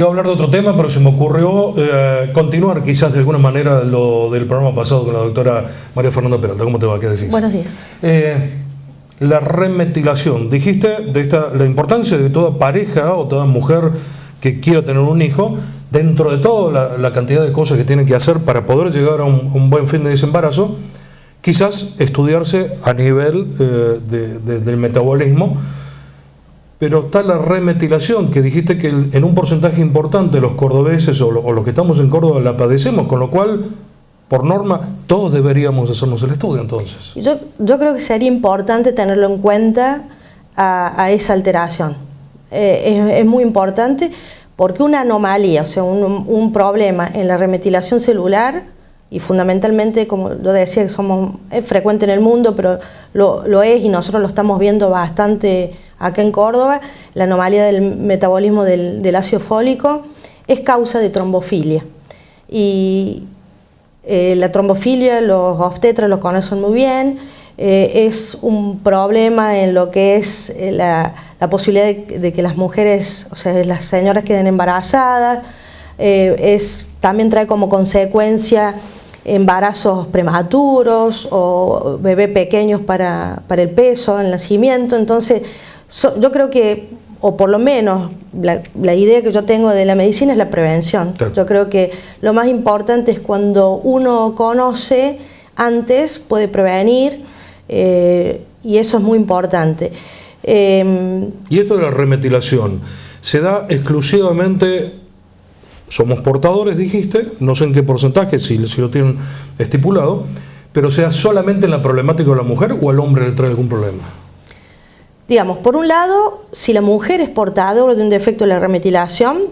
Iba a hablar de otro tema, pero se me ocurrió eh, continuar quizás de alguna manera lo del programa pasado con la doctora María Fernanda Peralta. ¿Cómo te va? ¿Qué decís? Buenos días. Eh, la remetilación. Dijiste de esta, la importancia de toda pareja o toda mujer que quiera tener un hijo, dentro de toda la, cantidad de cosas que tiene que hacer para poder llegar a un, buen fin de desembarazo, quizás estudiarse a nivel eh, del metabolismo pero está la remetilación, que dijiste que en un porcentaje importante los cordobeses o, los que estamos en Córdoba la padecemos, con lo cual, por norma, todos deberíamos hacernos el estudio entonces. Yo, creo que sería importante tenerlo en cuenta a, esa alteración. Eh, es, muy importante porque una anomalía, o sea, un, problema en la remetilación celular, y fundamentalmente, como lo decía, somos, es frecuente en el mundo, pero lo, lo es y nosotros lo estamos viendo bastante acá en Córdoba, la anomalía del metabolismo del, ácido fólico es causa de trombofilia. Y eh, la trombofilia, los obstetras lo conocen muy bien, eh, es un problema en lo que es eh, la, posibilidad de, que las mujeres, o sea, las señoras queden embarazadas, es, también trae como consecuencia embarazos prematuros o bebés pequeños para, para el peso, el nacimiento, entonces yo creo que, o por lo menos la, idea que yo tengo de la medicina es la prevención. Yo creo que lo más importante es cuando uno conoce antes, puede prevenir, eh, y eso es muy importante. Em, y esto de la remetilación, ¿se da exclusivamente somos portadores, dijiste, no sé en qué porcentaje, si, lo tienen estipulado, pero sea solamente en la problemática de la mujer o al hombre le trae algún problema. Digamos, por un lado, si la mujer es portadora de un defecto de la remetilación,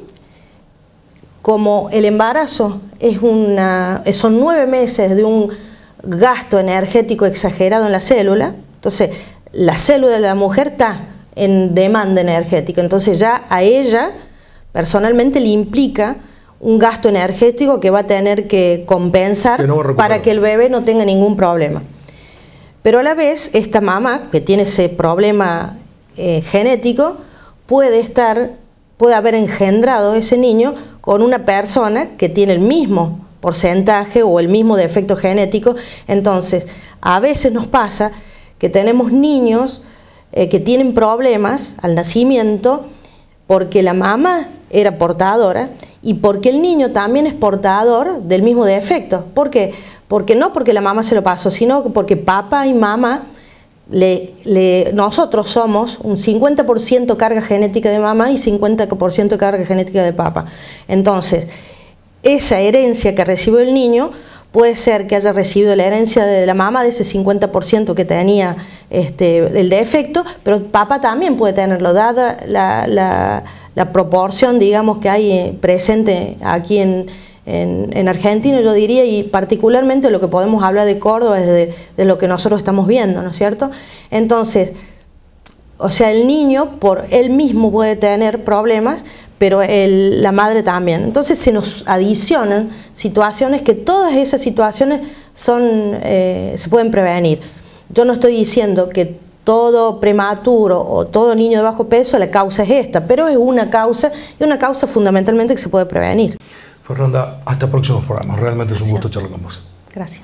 como el embarazo es una, son nueve meses de un gasto energético exagerado en la célula, entonces la célula de la mujer está en demanda energética, entonces ya a ella personalmente le implica un gasto energético que va a tener que compensar para que el bebé no tenga ningún problema. Pero a la vez, esta mamá, que tiene ese problema eh, genético, puede estar, puede haber engendrado ese niño con una persona que tiene el mismo porcentaje o el mismo defecto genético. Entonces, a veces nos pasa que tenemos niños eh, que tienen problemas al nacimiento porque la mamá era portadora y porque el niño también es portador del mismo defecto. ¿Por qué? Porque no porque la mamá se lo pasó, sino porque papá y mamá, le, nosotros somos un 50% carga genética de mamá y 50% carga genética de papá. Entonces, esa herencia que recibió el niño puede ser que haya recibido la herencia de la mamá de ese 50% que tenía este, el defecto, pero papá también puede tenerlo, dada la, proporción, digamos, que hay eh, presente aquí en, en, Argentina, yo diría, y particularmente lo que podemos hablar de Córdoba es de, lo que nosotros estamos viendo, ¿no es cierto? Entonces, o sea, el niño por él mismo puede tener problemas, pero la madre también. Entonces se nos adicionan situaciones que todas esas situaciones son, eh, se pueden prevenir. Yo no estoy diciendo que todo prematuro o todo niño de bajo peso la causa es esta, pero es una causa y una causa fundamentalmente que se puede prevenir. Fernanda, hasta próximos programas. Realmente es un gusto charlar con vos. Gracias.